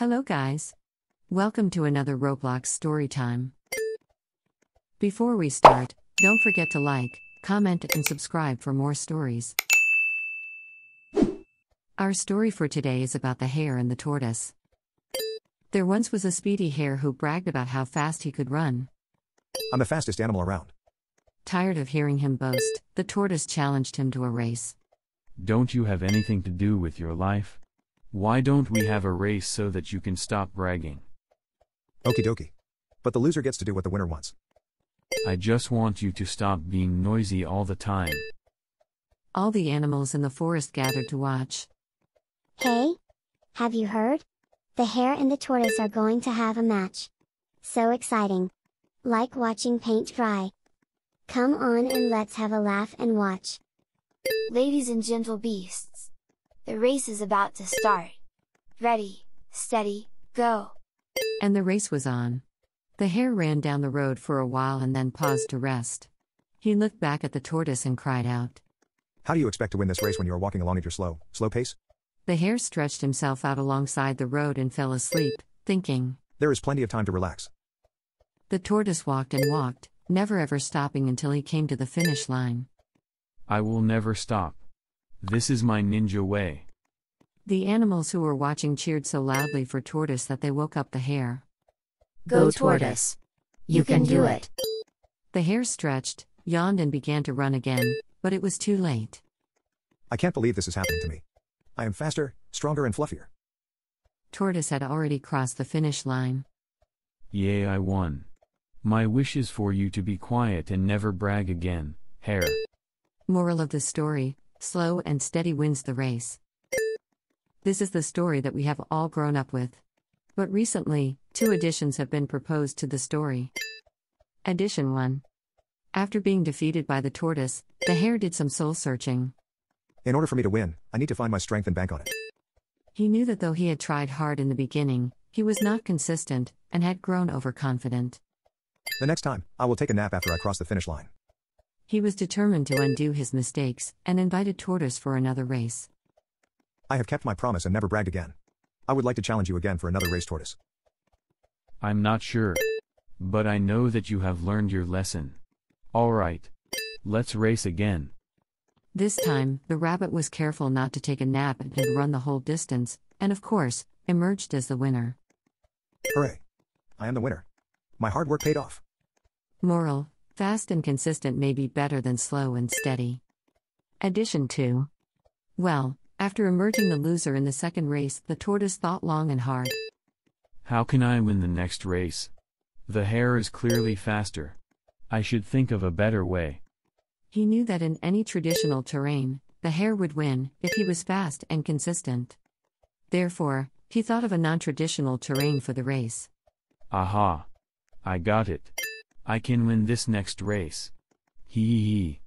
Hello, guys. Welcome to another Roblox story time. Before we start, don't forget to like, comment, and subscribe for more stories. Our story for today is about the hare and the tortoise. There once was a speedy hare who bragged about how fast he could run. I'm the fastest animal around. Tired of hearing him boast, the tortoise challenged him to a race. Don't you have anything to do with your life? Why don't we have a race so that you can stop bragging? Okie dokie. But the loser gets to do what the winner wants. I just want you to stop being noisy all the time. All the animals in the forest gathered to watch. Hey? Have you heard? The hare and the tortoise are going to have a match. So exciting. Like watching paint dry. Come on and let's have a laugh and watch. Ladies and gentle beasts. The race is about to start. Ready, steady, go. And the race was on. The hare ran down the road for a while and then paused to rest. He looked back at the tortoise and cried out. How do you expect to win this race when you are walking along at your slow, slow pace? The hare stretched himself out alongside the road and fell asleep, thinking. There is plenty of time to relax. The tortoise walked and walked, never ever stopping until he came to the finish line. I will never stop. This is my ninja way. The animals who were watching cheered so loudly for Tortoise that they woke up the hare. Go tortoise. You can do it. The hare stretched, yawned, and began to run again, but it was too late. I can't believe this is happening to me. I am faster, stronger, and fluffier. Tortoise had already crossed the finish line. Yay, I won. My wish is for you to be quiet and never brag again, hare. Moral of the story slow and steady wins the race. This is the story that we have all grown up with. But recently, two additions have been proposed to the story. Addition 1. After being defeated by the tortoise, the hare did some soul searching. In order for me to win, I need to find my strength and bank on it. He knew that though he had tried hard in the beginning, he was not consistent and had grown overconfident. The next time, I will take a nap after I cross the finish line. He was determined to undo his mistakes and invited Tortoise for another race. I have kept my promise and never bragged again. I would like to challenge you again for another race tortoise. I'm not sure. But I know that you have learned your lesson. Alright. Let's race again. This time, the rabbit was careful not to take a nap and to run the whole distance, and of course, emerged as the winner. Hooray! I am the winner. My hard work paid off. Moral Fast and consistent may be better than slow and steady. Addition 2. Well, after emerging the loser in the second race, the tortoise thought long and hard. How can I win the next race? The hare is clearly faster. I should think of a better way. He knew that in any traditional terrain, the hare would win if he was fast and consistent. Therefore, he thought of a non traditional terrain for the race. Aha! I got it. I can win this next race. Hee hee.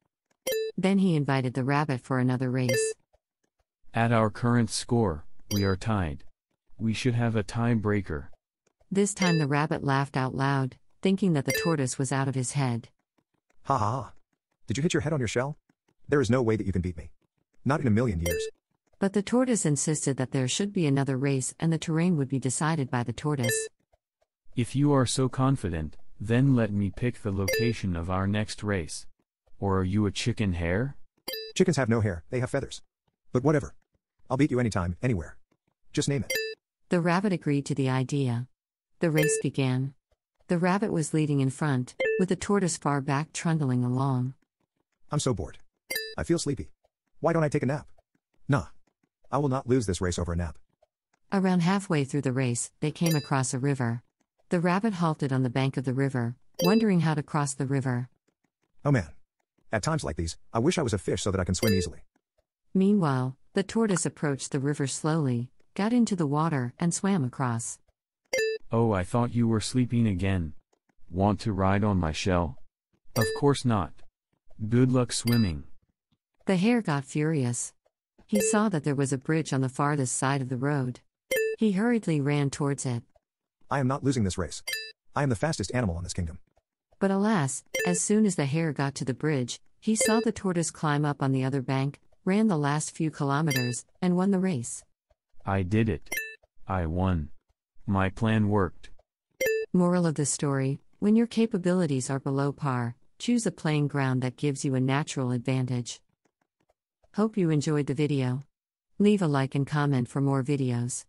Then he invited the rabbit for another race. At our current score, we are tied. We should have a tiebreaker. This time the rabbit laughed out loud, thinking that the tortoise was out of his head. Ha ha ha. Did you hit your head on your shell? There is no way that you can beat me. Not in a million years. But the tortoise insisted that there should be another race and the terrain would be decided by the tortoise. If you are so confident, then let me pick the location of our next race. Or are you a chicken hare? Chickens have no hair, they have feathers. But whatever. I'll beat you anytime, anywhere. Just name it. The rabbit agreed to the idea. The race began. The rabbit was leading in front, with the tortoise far back trundling along. I'm so bored. I feel sleepy. Why don't I take a nap? Nah. I will not lose this race over a nap. Around halfway through the race, they came across a river. The rabbit halted on the bank of the river, wondering how to cross the river. Oh man. At times like these, I wish I was a fish so that I can swim easily. Meanwhile, the tortoise approached the river slowly, got into the water, and swam across. Oh, I thought you were sleeping again. Want to ride on my shell? Of course not. Good luck swimming. The hare got furious. He saw that there was a bridge on the farthest side of the road. He hurriedly ran towards it. I am not losing this race. I am the fastest animal in this kingdom. But alas, as soon as the hare got to the bridge, he saw the tortoise climb up on the other bank, ran the last few kilometers, and won the race. I did it. I won. My plan worked. Moral of the story When your capabilities are below par, choose a playing ground that gives you a natural advantage. Hope you enjoyed the video. Leave a like and comment for more videos.